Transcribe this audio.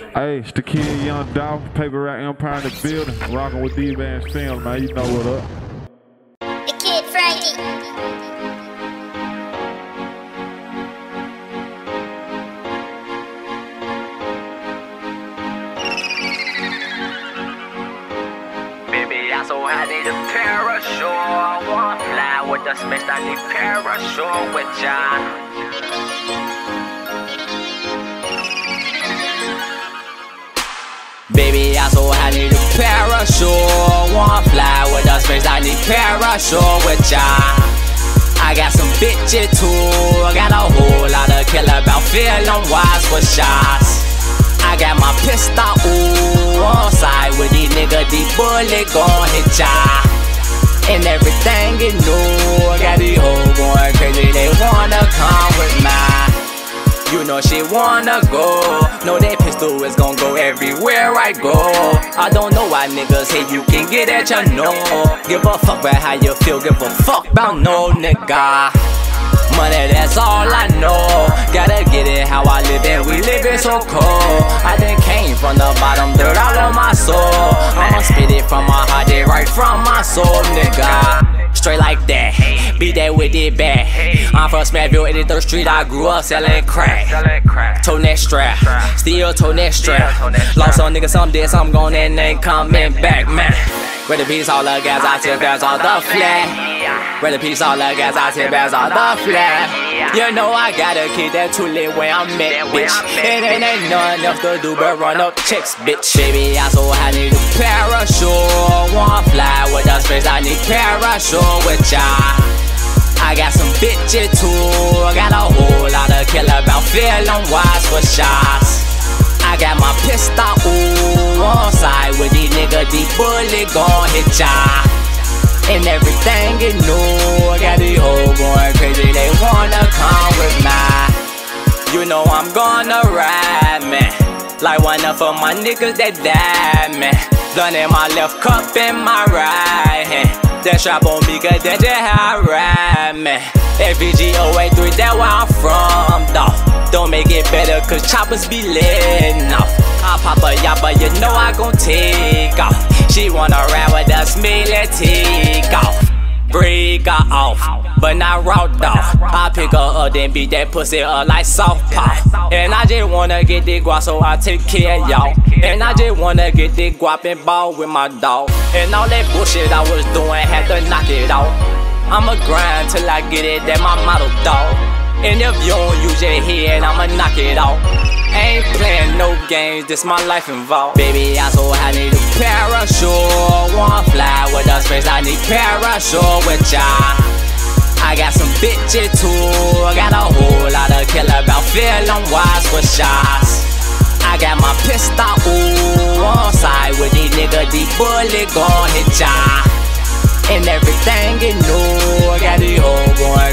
Hey, it's the kid Young Dolph, Paper Route Empire in the building, rocking with DBandz Film, man. You know what up. The Kid Frankie. Baby, I so I need a parachute. I wanna fly with the space, I need parachute with ya. So I need a parachute. Wanna fly with the space, I need parachute with ya. I got some bitches too. I got a whole lot of killer about feeling wise with shots. I got my pistol ooh on side with these nigga, these bullet gon' hit ya. And everything you know, I got these hoes going crazy. They wanna come with me. You know she wanna go. Pistol is gon' go everywhere I go. I don't know why niggas hate you can get at your no. Give a fuck about how you feel, give a fuck about no nigga. Money, that's all I know. Gotta get it how I live and we live it so cold. I done came from the bottom, dirt out of my soul. I'ma spit it from my heart, it right from my soul, nigga. Straight like that, beat that with it back. I'm from Smithville, 83rd Street. I grew up selling crack. Toe neck strap, still toe neck strap. Lost some niggas, some dead, some gone and ain't coming back, man. Ready piece, all the guys, I tip bells all the flat. Ready piece, all the guys, I tip bells all the flat. You know I gotta keep that too lit where I'm at, bitch. It ain't, ain't nothing else to do but run up chicks, bitch. Baby, I so I need a parachute. Wanna fly with the space, I need parachute with ya. I got some bitches too. I got a whole lot of killer about feeling wise for shots. I got my pistol ooh on side with these niggas, these bullet gon' hit ya. And everything you know, I got these hoes going crazy. They wanna come with me. You know I'm gonna ride, man. Like one of my niggas that died, man. Gun in my left cup in my right hand. That strap on me, cause that's just how I ride, man. FVG 083, that's where I'm from, though. Don't make it better, cause choppers be letting off. I pop a yappa, you know I gon' take off. She wanna ride with us, me, let's take off. Break off, but not raw dog. I pick her up, then beat that pussy up like soft pop. And I just wanna get the guap, so I take care of y'all. And I just wanna get the guap and ball with my dog. And all that bullshit I was doing, had to knock it out. I'ma grind till I get it, that my motto dog. And if you don't use your head, I'ma knock it out. Ain't playing no games, this my life involved. Baby, I so I need a parachute. Wanna fly with the space, I need parachute with ya. I got some bitches too. I got a whole lot of killer about feeling wise with shots. I got my pistol ooh on side with these nigga, these bullet gon' hit ya. And everything you know, I got these hoes going